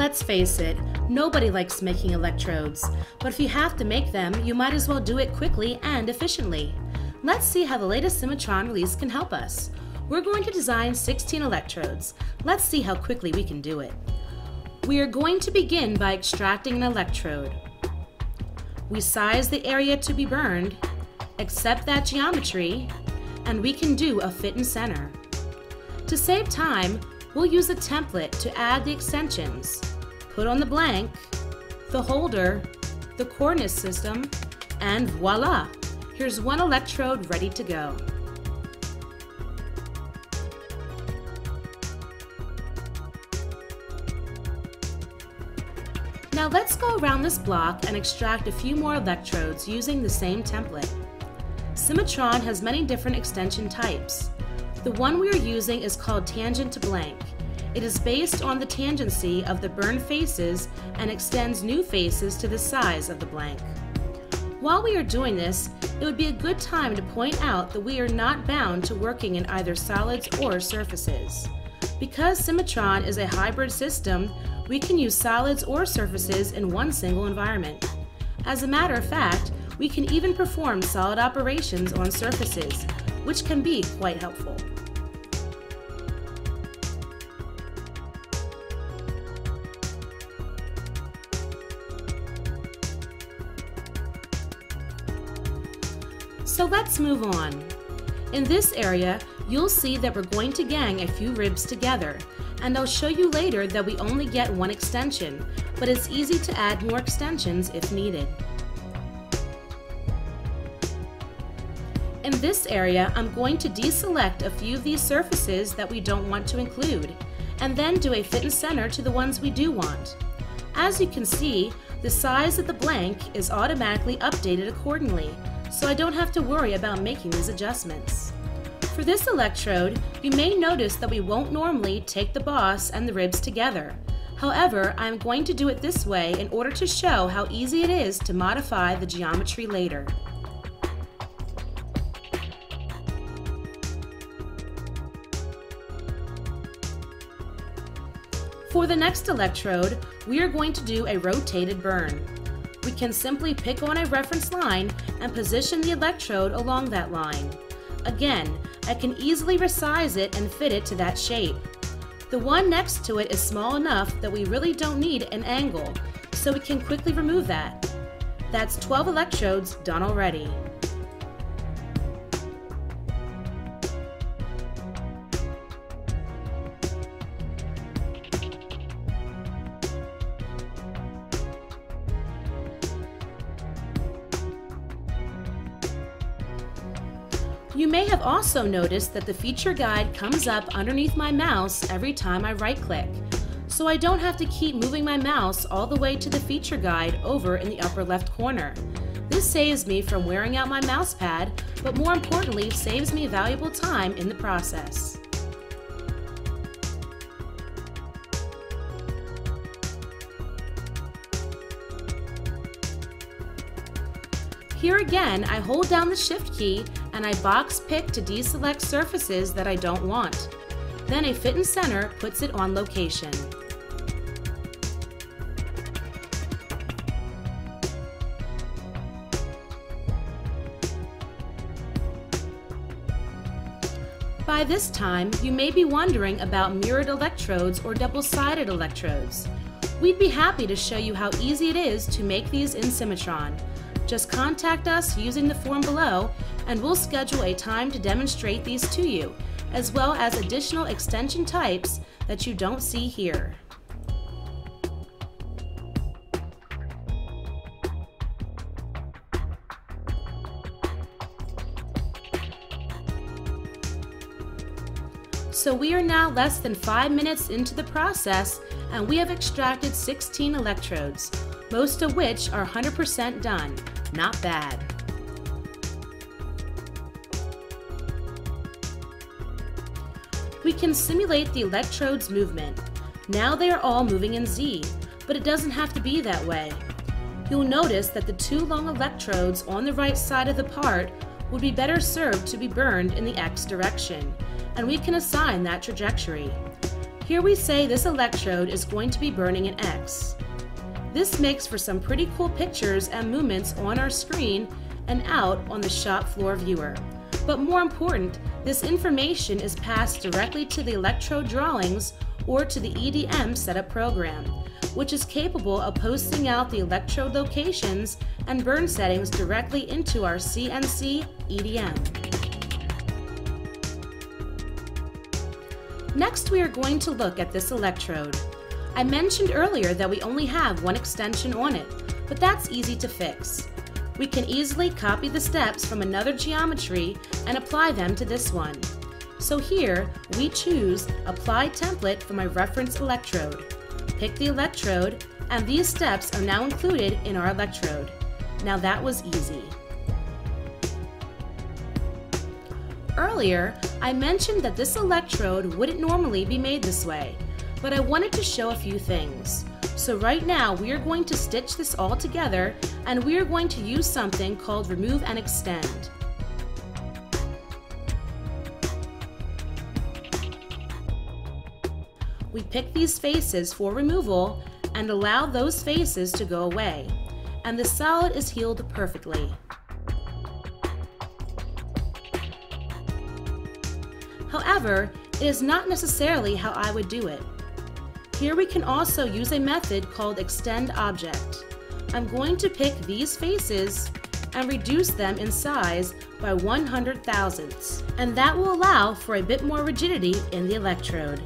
Let's face it, nobody likes making electrodes, but if you have to make them, you might as well do it quickly and efficiently. Let's see how the latest Cimatron release can help us. We're going to design 16 electrodes. Let's see how quickly we can do it. We are going to begin by extracting an electrode. We size the area to be burned, accept that geometry, and we can do a fit and center. To save time, we'll use a template to add the extensions. Put on the blank, the holder, the cornice system, and voila! Here's one electrode ready to go. Now let's go around this block and extract a few more electrodes using the same template. Cimatron has many different extension types. The one we are using is called tangent to blank. It is based on the tangency of the burned faces and extends new faces to the size of the blank. While we are doing this, it would be a good time to point out that we are not bound to working in either solids or surfaces. Because Cimatron is a hybrid system, we can use solids or surfaces in one single environment. As a matter of fact, we can even perform solid operations on surfaces, which can be quite helpful. So let's move on. In this area, you'll see that we're going to gang a few ribs together and I'll show you later that we only get one extension, but it's easy to add more extensions if needed. In this area, I'm going to deselect a few of these surfaces that we don't want to include, and then do a fit and center to the ones we do want. As you can see, the size of the blank is automatically updated accordingly, so I don't have to worry about making these adjustments. For this electrode, you may notice that we won't normally take the boss and the ribs together. However, I'm going to do it this way in order to show how easy it is to modify the geometry later. For the next electrode, we are going to do a rotated burn. We can simply pick on a reference line and position the electrode along that line. Again, I can easily resize it and fit it to that shape. The one next to it is small enough that we really don't need an angle, so we can quickly remove that. That's 12 electrodes done already. You may have also noticed that the feature guide comes up underneath my mouse every time I right click, so I don't have to keep moving my mouse all the way to the feature guide over in the upper left corner. This saves me from wearing out my mouse pad, but more importantly saves me valuable time in the process. Here again, I hold down the Shift key and I box pick to deselect surfaces that I don't want. Then a fit and center puts it on location. By this time, you may be wondering about mirrored electrodes or double-sided electrodes. We'd be happy to show you how easy it is to make these in Cimatron. Just contact us using the form below and we'll schedule a time to demonstrate these to you, as well as additional extension types that you don't see here. So we are now less than 5 minutes into the process and we have extracted 16 electrodes, most of which are 100% done. Not bad. We can simulate the electrode's movement. Now they are all moving in Z, but it doesn't have to be that way. You'll notice that the two long electrodes on the right side of the part would be better served to be burned in the X direction, and we can assign that trajectory. Here we say this electrode is going to be burning in X. This makes for some pretty cool pictures and movements on our screen and out on the shop floor viewer. But more important, this information is passed directly to the electrode drawings or to the EDM setup program, which is capable of posting out the electrode locations and burn settings directly into our CNC EDM. Next, we are going to look at this electrode. I mentioned earlier that we only have one extension on it, but that's easy to fix. We can easily copy the steps from another geometry and apply them to this one. So here, we choose Apply Template for my reference electrode. Pick the electrode, and these steps are now included in our electrode. Now that was easy. Earlier, I mentioned that this electrode wouldn't normally be made this way, but I wanted to show a few things. So right now, we are going to stitch this all together, and we are going to use something called Remove and Extend. We pick these faces for removal and allow those faces to go away, and the solid is healed perfectly. However, it is not necessarily how I would do it. Here we can also use a method called extend object. I'm going to pick these faces and reduce them in size by 100 thousandths, and that will allow for a bit more rigidity in the electrode.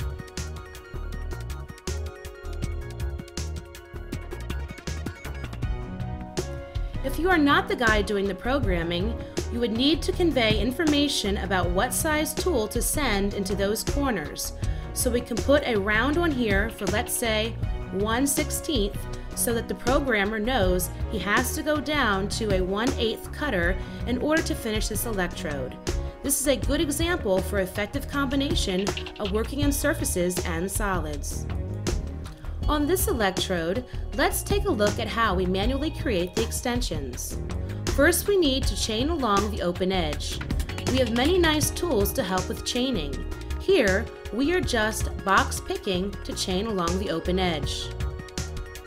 If you are not the guy doing the programming, you would need to convey information about what size tool to send into those corners. So we can put a round one here for let's say 1 16th so that the programmer knows he has to go down to a 1 8th cutter in order to finish this electrode. This is a good example for effective combination of working on surfaces and solids. On this electrode, let's take a look at how we manually create the extensions. First, we need to chain along the open edge. We have many nice tools to help with chaining. Here, we are just box picking to chain along the open edge.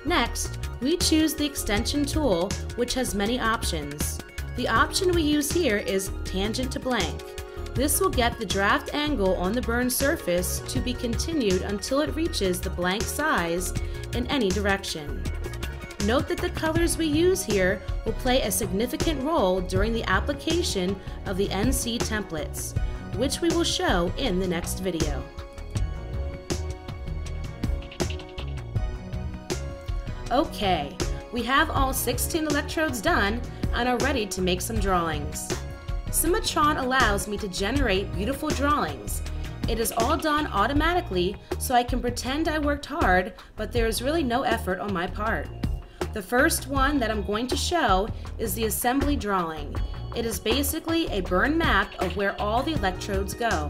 Next, we choose the extension tool, which has many options. The option we use here is tangent to blank. This will get the draft angle on the burn surface to be continued until it reaches the blank size in any direction. Note that the colors we use here will play a significant role during the application of the NC templates, which we will show in the next video. Okay, we have all 16 electrodes done and are ready to make some drawings. Cimatron allows me to generate beautiful drawings. It is all done automatically so I can pretend I worked hard, but there is really no effort on my part. The first one that I'm going to show is the assembly drawing. It is basically a burn map of where all the electrodes go.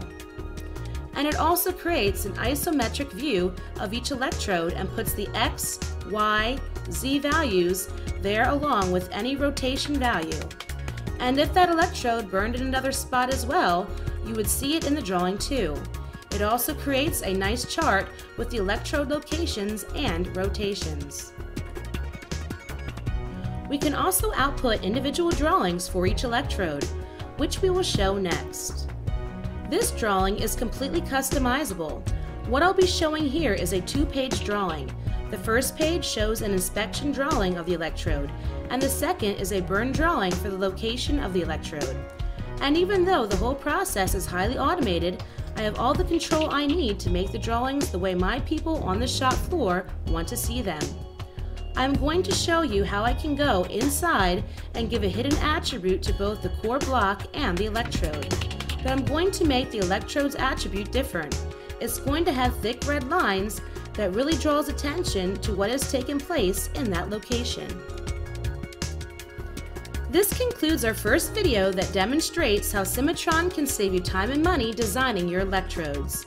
And it also creates an isometric view of each electrode and puts the X, Y, Z values there along with any rotation value. And if that electrode burned in another spot as well, you would see it in the drawing too. It also creates a nice chart with the electrode locations and rotations. We can also output individual drawings for each electrode, which we will show next. This drawing is completely customizable. What I'll be showing here is a two-page drawing. The first page shows an inspection drawing of the electrode, and the second is a burn drawing for the location of the electrode. And even though the whole process is highly automated, I have all the control I need to make the drawings the way my people on the shop floor want to see them. I'm going to show you how I can go inside and give a hidden attribute to both the core block and the electrode. But I'm going to make the electrode's attribute different. It's going to have thick red lines that really draws attention to what has taken place in that location. This concludes our first video that demonstrates how Cimatron can save you time and money designing your electrodes.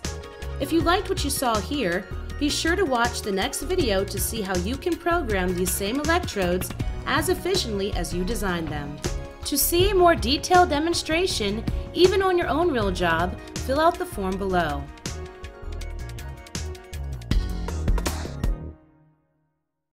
If you liked what you saw here, be sure to watch the next video to see how you can program these same electrodes as efficiently as you designed them. To see a more detailed demonstration, even on your own real job, fill out the form below.